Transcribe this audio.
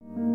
you